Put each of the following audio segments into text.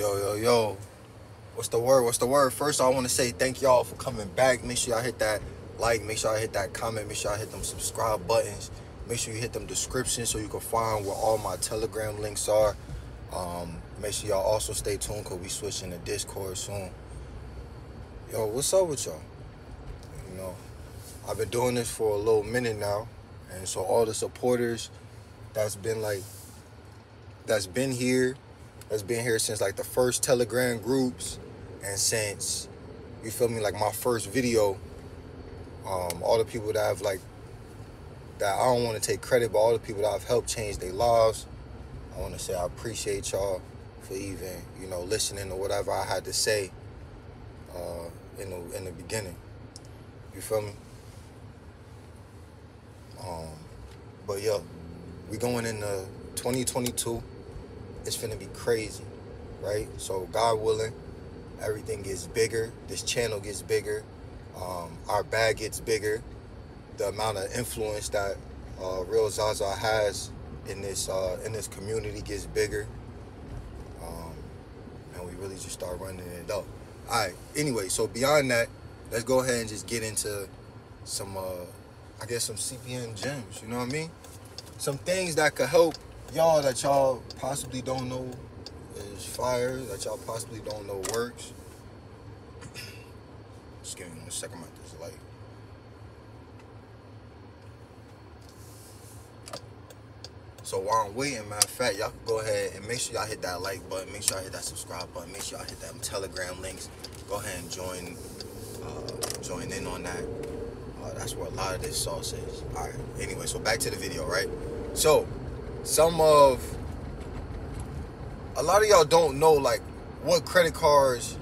Yo, yo, yo. What's the word? What's the word? First, I want to say thank y'all for coming back. Make sure y'all hit that like. Make sure y'all hit that comment. Make sure y'all hit them subscribe buttons. Make sure you hit them descriptions so you can find where all my Telegram links are. Um, make sure y'all also stay tuned because we switching to Discord soon. Yo, what's up with y'all? You know, I've been doing this for a little minute now. And so all the supporters that's been like, that's been here that's been here since like the first Telegram groups and since you feel me like my first video. Um, all the people that I've like that I don't want to take credit, but all the people that I've helped change their lives. I want to say I appreciate y'all for even you know listening to whatever I had to say uh, in the in the beginning. You feel me? Um, but yo, we going into 2022 it's gonna be crazy, right? So God willing, everything gets bigger. This channel gets bigger. Um, our bag gets bigger. The amount of influence that uh, Real Zaza has in this uh, in this community gets bigger. Um, and we really just start running it up. All right. Anyway, so beyond that, let's go ahead and just get into some, uh, I guess, some CPN gems. You know what I mean? Some things that could help y'all that y'all possibly don't know is fire, that y'all possibly don't know works. Just give me second about this light. So while I'm waiting, matter of fact, y'all can go ahead and make sure y'all hit that like button, make sure y'all hit that subscribe button, make sure y'all hit that telegram links. Go ahead and join uh, join in on that. Uh, that's where a lot of this sauce is. Alright, anyway, so back to the video, right? So some of a lot of y'all don't know like what credit cards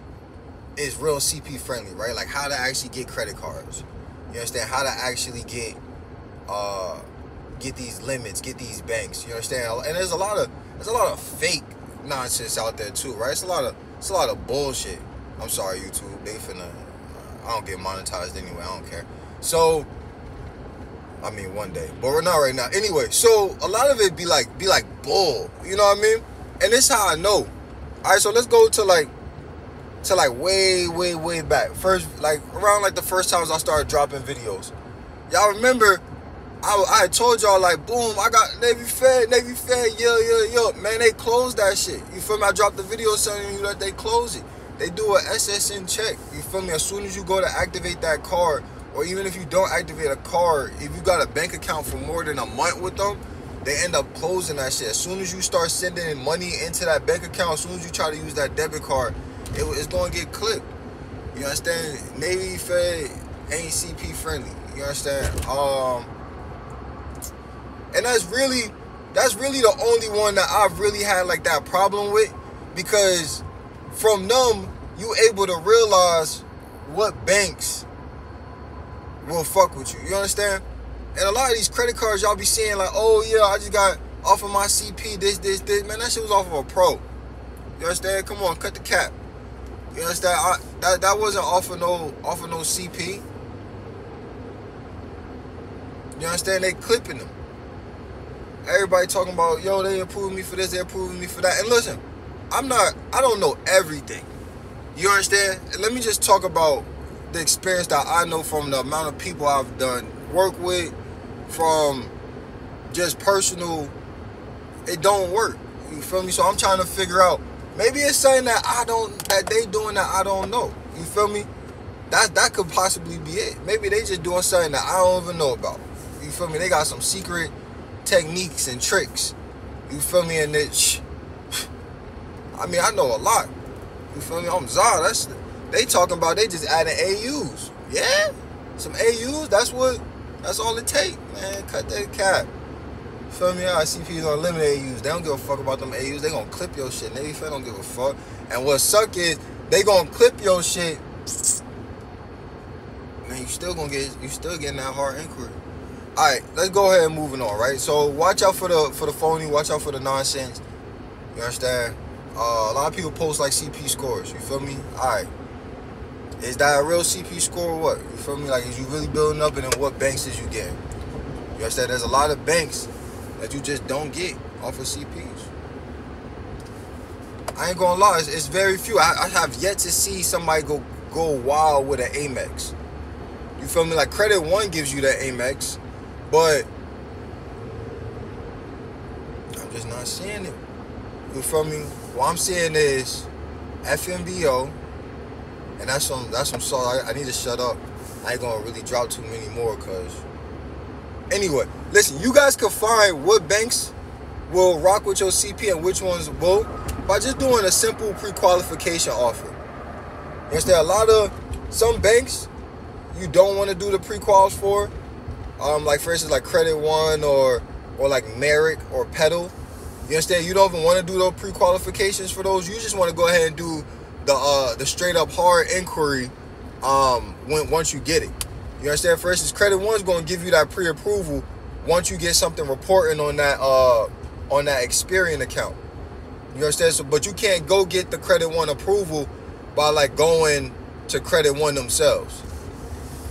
is real CP friendly, right? Like how to actually get credit cards. You understand how to actually get uh get these limits, get these banks. You understand? And there's a lot of there's a lot of fake nonsense out there too, right? It's a lot of it's a lot of bullshit. I'm sorry, YouTube. They finna I don't get monetized anyway. I don't care. So I mean, one day, but we're not right now. Anyway, so a lot of it be like, be like bull. You know what I mean? And this how I know. All right, so let's go to like, to like way, way, way back. First, like around like the first times I started dropping videos. Y'all remember? I, I told y'all like, boom, I got Navy Fed, Navy Fed, yo, yo, yo. Man, they closed that shit. You feel me? I dropped the video telling you that they close it. They do a SSN check. You feel me? As soon as you go to activate that card, or even if you don't activate a card, if you got a bank account for more than a month with them, they end up closing that shit. As soon as you start sending money into that bank account, as soon as you try to use that debit card, it, it's going to get clipped. You understand? Navy Fed ain't CP friendly. You understand? Um, and that's really, that's really the only one that I've really had like that problem with, because from them you able to realize what banks will fuck with you. You understand? And a lot of these credit cards y'all be seeing like, oh yeah, I just got off of my CP, this, this, this. Man, that shit was off of a pro. You understand? Come on, cut the cap. You understand? I, that that wasn't off of no off of no CP. You understand? They clipping them. Everybody talking about, yo, they approved me for this, they approved me for that. And listen, I'm not, I don't know everything. You understand? Let me just talk about the experience that I know from the amount of people I've done work with, from just personal, it don't work. You feel me? So I'm trying to figure out. Maybe it's something that I don't that they doing that I don't know. You feel me? That that could possibly be it. Maybe they just doing something that I don't even know about. You feel me? They got some secret techniques and tricks. You feel me? And it. I mean, I know a lot. You feel me? I'm Zah. That's they talking about they just adding AUs. Yeah? Some AUs, that's what that's all it take, man. Cut that cap. Feel me out? CP's on limited AUs. They don't give a fuck about them AUs. They gonna clip your shit. Navy Fed don't give a fuck. And what suck is they gonna clip your shit. Man, you still gonna get you still getting that hard inquiry. Alright, let's go ahead and moving on, right? So watch out for the for the phony, watch out for the nonsense. You understand? Uh, a lot of people post like CP scores. You feel me? Alright. Is that a real CP score or what? You feel me? Like, is you really building up and then what banks is you getting? You understand? There's a lot of banks that you just don't get off of CPs. I ain't gonna lie, it's, it's very few. I, I, have yet to see somebody go go wild with an Amex. You feel me? Like Credit One gives you that Amex, but I'm just not seeing it. You feel me? What I'm seeing is FNBO, and that's some that's some salt. I, I need to shut up. I ain't gonna really drop too many more, cause anyway, listen. You guys can find what banks will rock with your CP and which ones won't by just doing a simple pre-qualification offer. You understand? A lot of some banks you don't want to do the pre-quals for. Um, like for instance, like Credit One or or like Merrick or Petal. You understand? You don't even want to do those pre-qualifications for those. You just want to go ahead and do the uh, the straight up hard inquiry um, when once you get it. You understand? For instance, Credit One's going to give you that pre-approval once you get something reporting on that uh, on that Experian account. You understand? So, but you can't go get the Credit One approval by like going to Credit One themselves.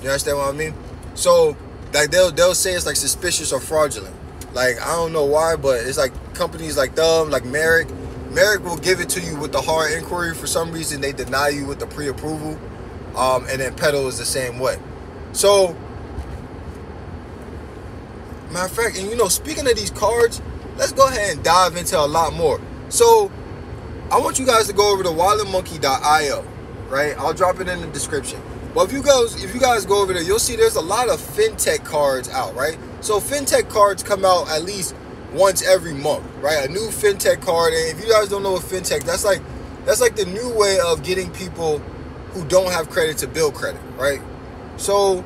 You understand what I mean? So, like they'll they'll say it's like suspicious or fraudulent. Like I don't know why, but it's like companies like them, like Merrick. Merrick will give it to you with the hard inquiry. For some reason, they deny you with the pre-approval. Um, and then Petal is the same way. So, matter of fact, and you know, speaking of these cards, let's go ahead and dive into a lot more. So, I want you guys to go over to walletmonkey.io, right? I'll drop it in the description. Well, if you guys if you guys go over there, you'll see there's a lot of fintech cards out, right? So fintech cards come out at least once every month, right? A new fintech card. And if you guys don't know what fintech, that's like that's like the new way of getting people who don't have credit to build credit, right? So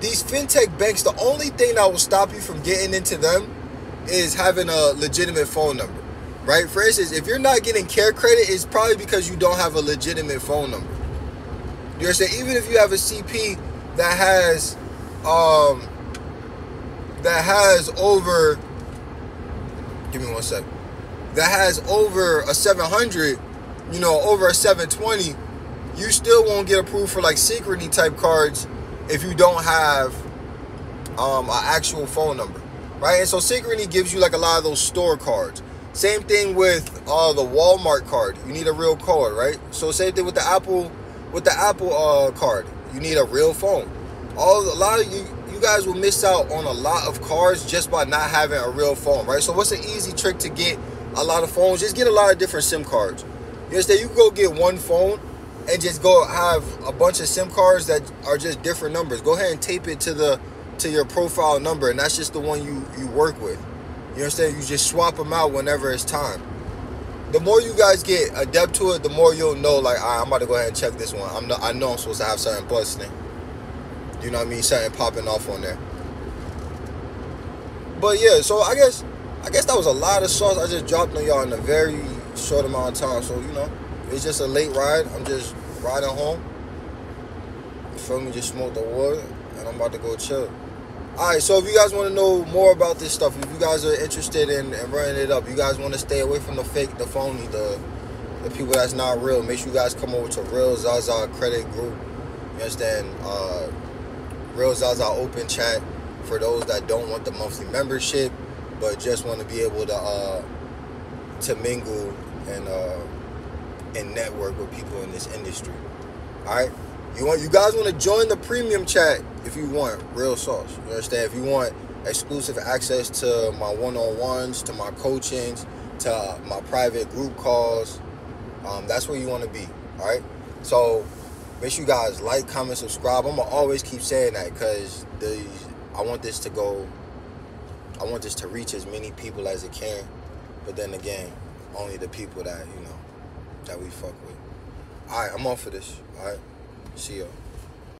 these fintech banks, the only thing that will stop you from getting into them is having a legitimate phone number, right? For instance, if you're not getting care credit, it's probably because you don't have a legitimate phone number. You understand? Even if you have a CP that has, um, that has over, give me one sec, that has over a 700, you know, over a 720, you still won't get approved for like Synchrony type cards if you don't have um, an actual phone number right? And so Synchrony gives you like a lot of those store cards. Same thing with uh, the Walmart card. You need a real card, right? So same thing with the Apple, with the Apple uh, card. You need a real phone. All a lot of you, you guys will miss out on a lot of cards just by not having a real phone, right? So what's an easy trick to get a lot of phones? Just get a lot of different SIM cards. You understand? You go get one phone and just go have a bunch of SIM cards that are just different numbers. Go ahead and tape it to the to your profile number, and that's just the one you you work with. You understand? You just swap them out whenever it's time. The more you guys get adept to it, the more you'll know. Like, I'm about to go ahead and check this one. I'm not, I know I'm supposed to have something busting. You know what I mean? Something popping off on there. But yeah, so I guess I guess that was a lot of songs I just dropped on y'all in a very short amount of time. So you know, it's just a late ride. I'm just riding home. You feel me? Just smoke the wood, and I'm about to go chill. All right, so if you guys want to know more about this stuff, if you guys are interested in, in running it up, you guys want to stay away from the fake, the phony, the the people that's not real. Make sure you guys come over to Real Zaza Credit Group. You understand? Uh, Real Zaza Open Chat for those that don't want the monthly membership, but just want to be able to uh, to mingle and uh, and network with people in this industry. All right. You want you guys want to join the premium chat if you want real sauce. You understand? If you want exclusive access to my one-on-ones, to my coachings, to my private group calls, um, that's where you want to be. All right. So make sure you guys like, comment, subscribe. I'm gonna always keep saying that because the I want this to go. I want this to reach as many people as it can. But then again, only the people that you know that we fuck with. All right, I'm on for this. All right. See ya.